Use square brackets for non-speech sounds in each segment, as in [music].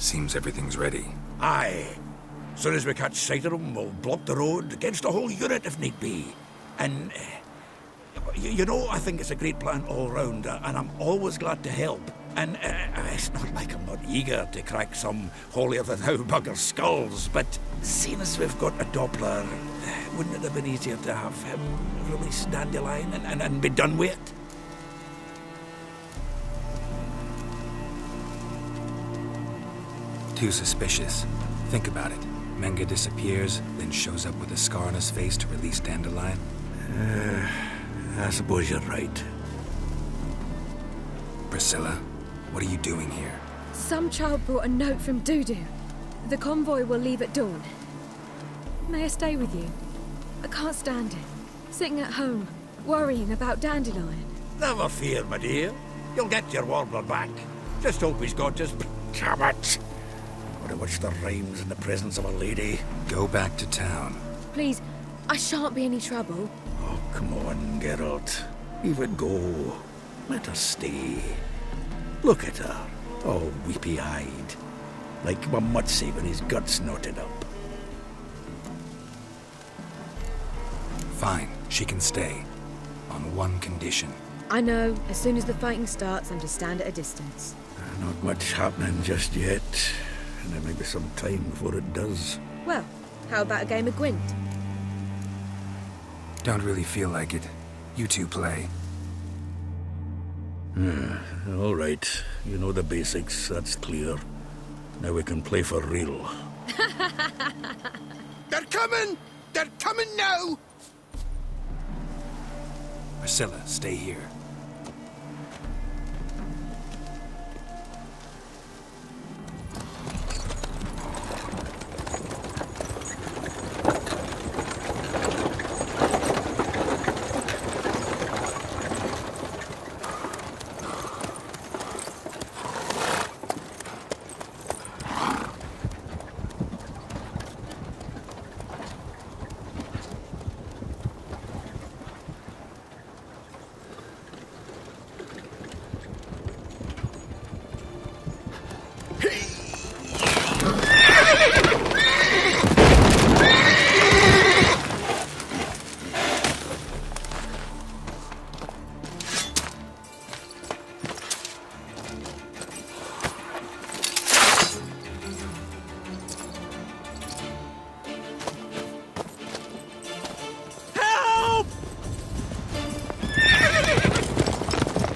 Seems everything's ready. Aye. Soon as we catch sight of them, we'll block the road against the whole unit if need be. And, uh, you, know, I think it's a great plan all round, uh, and I'm always glad to help. And uh, it's not like I'm not eager to crack some holier-than-thou bugger skulls, but seeing as we've got a Doppler, wouldn't it have been easier to have him release Dandelion and, and, and be done with it? Too suspicious. Think about it. Menge disappears, then shows up with a scar on his face to release Dandelion. Uh, I suppose you're right. Priscilla, what are you doing here? Some child brought a note from Dudu. The convoy will leave at dawn. May I stay with you? I can't stand it. Sitting at home, worrying about Dandelion. Never fear, my dear. You'll get your warbler back. Just hope he's got his... Damn it! Would have wished the rhymes in the presence of a lady. Go back to town. Please, I shan't be any trouble. Oh, come on, Geralt. Leave it go. Let her stay. Look at her, all weepy-eyed. Like a mutsy with his guts knotted up. Fine, she can stay. On one condition. I know, as soon as the fighting starts, I'm to stand at a distance. Ah, not much happening just yet. And there may be some time before it does. Well, how about a game of Gwent? Don't really feel like it. You two play. Hmm, all right. You know the basics, that's clear. Now we can play for real. [laughs] They're coming! They're coming now! Priscilla, stay here.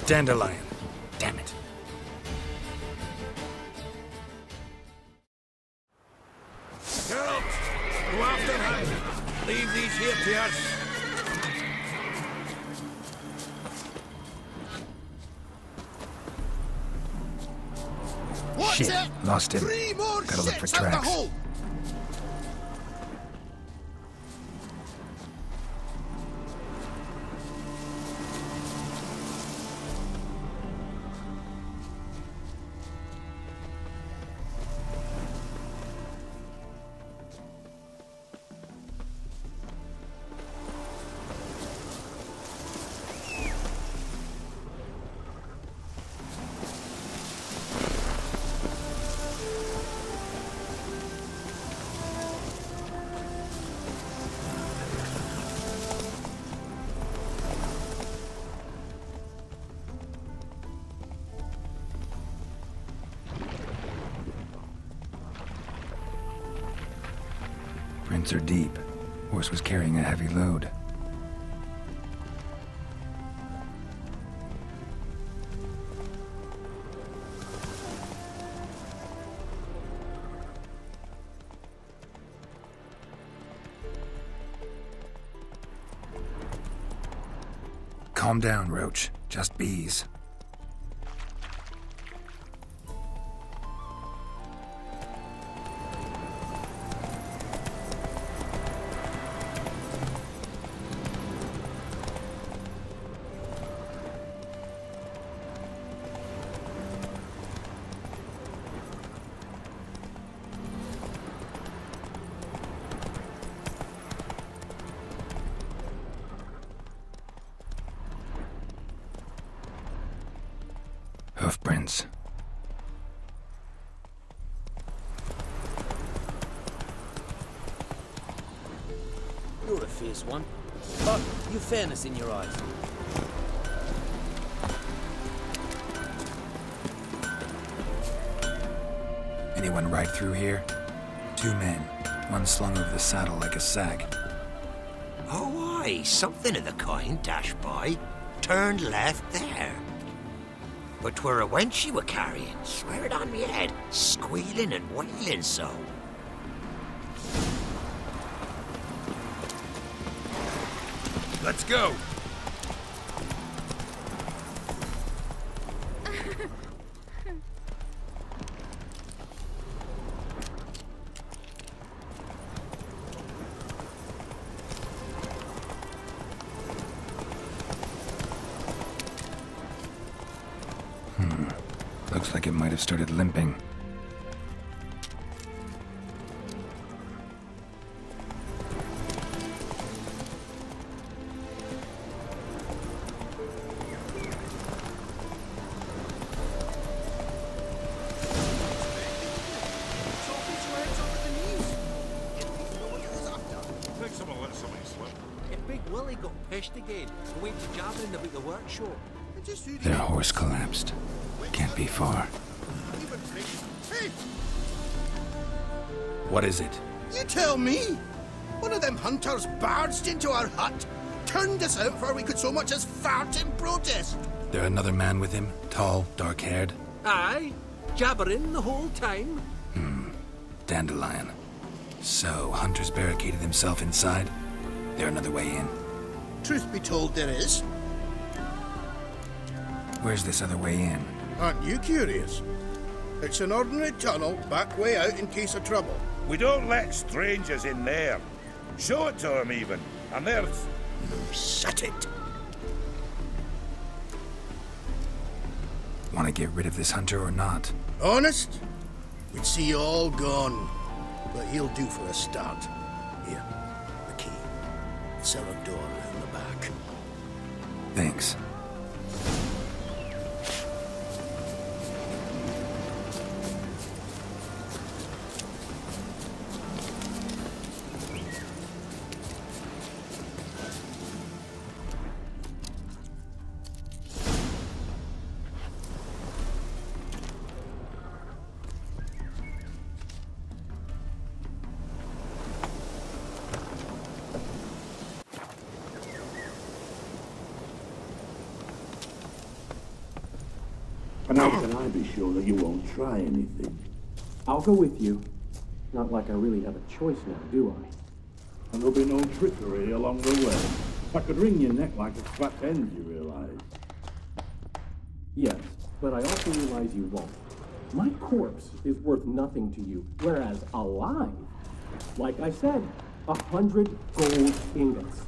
Dandelion. Damn it. Geralt, go after him. Leave these here to us. What's Shit, it? lost him. Three more Gotta look for ships out the tracks. Hole. Are deep. Horse was carrying a heavy load. Calm down, Roach. Just bees. Prince, You're a fierce one. But you fairness in your eyes. Anyone right through here? Two men, one slung over the saddle like a sack. Oh aye, something of the kind dash by. Turn left there. But 'twere a wench she were carrying, swear it on me head, squealing and wailing so. Let's go. About the workshop. Their horse collapsed. Can't be far. Hey, What is it? you tell me. One of them hunters barged into our hut, turned us out before we could so much as fart in protest. There another man with him? Tall, dark-haired? Aye, jabbering the whole time. Hmm. Dandelion. So, Hunter's barricaded himself inside? There another way in? Truth be told, there is. Where's this other way in? Aren't you curious? It's an ordinary tunnel back way out in case of trouble. We don't let strangers in there. Show it to them, even. And there's. Shut it. Want to get rid of this hunter or not? Honest? We'd see you all gone. But he'll do for a start. Here, the key. Cellar door round the back. Thanks. How can I be sure that you won't try anything? I'll go with you. Not like I really have a choice now, do I? And there'll be no trickery along the way. I could wring your neck like a fat end, you realize. Yes, but I also realize you won't. My corpse is worth nothing to you, whereas alive, like I said, a hundred gold ingots.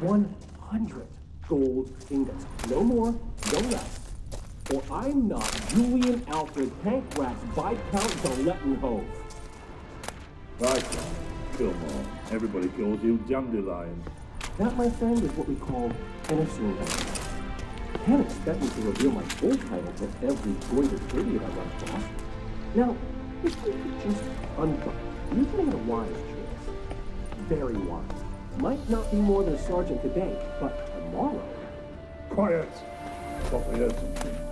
One hundred gold ingots. No more, no less. Or I'm not Julian Alfred Pancras Viscount Galettenhove. Right, Fillmore. Everybody calls you Dandelion. That, my friend, is what we call an assumption. Can't expect me to reveal my full title to every goited idiot I run across. Now, if we could just unbuckle, you've made a wise choice. Very wise. Might not be more than a sergeant today, but tomorrow. Quiet! Thought we something.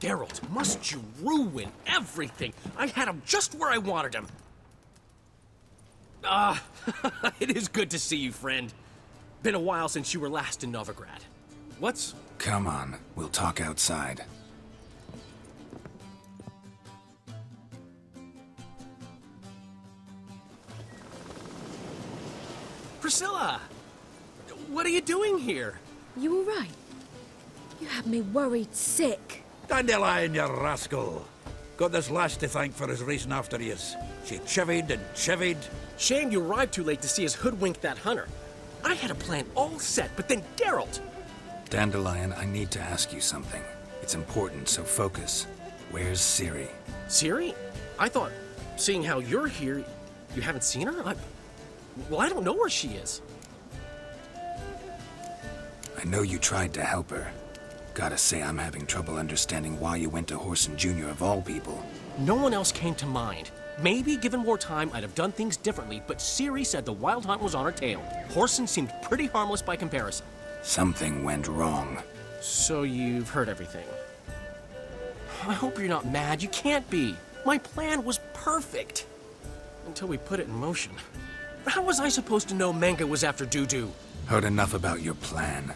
Geralt, must you ruin everything? I had him just where I wanted him. Ah, [laughs] it is good to see you, friend. Been a while since you were last in Novigrad. What's... Come on, we'll talk outside. Priscilla! What are you doing here? You all right? You had me worried sick. Dandelion, you rascal. Got this lass to thank for his racing after years. She chivied and chivied. Shame you arrived too late to see us hoodwink that hunter. I had a plan all set, but then Geralt! Dandelion, I need to ask you something. It's important, so focus. Where's Ciri? Ciri? I thought, seeing how you're here, you haven't seen her? I, well, I don't know where she is. I know you tried to help her. Gotta say, I'm having trouble understanding why you went to Whoreson Jr. of all people. No one else came to mind. Maybe, given more time, I'd have done things differently, but Ciri said the Wild Hunt was on her tail. Whoreson seemed pretty harmless by comparison. Something went wrong. So you've heard everything. I hope you're not mad. You can't be. My plan was perfect. Until we put it in motion. How was I supposed to know Menge was after Dudu? Heard enough about your plan.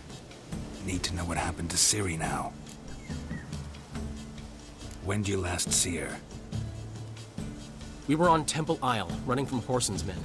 Need to know what happened to Ciri now. When'd you last see her? We were on Temple Isle, running from Whoreson's men.